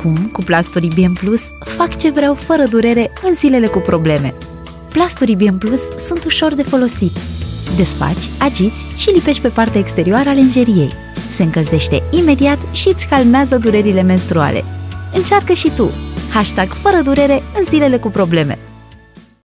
Acum, cu plasturii Bien Plus, fac ce vreau fără durere în zilele cu probleme. Plasturii Bien Plus sunt ușor de folosit. Desfaci, agiți și lipești pe partea exterioară a lenjeriei. Se încălzește imediat și îți calmează durerile menstruale. Încearcă și tu! Hashtag fără durere în zilele cu probleme.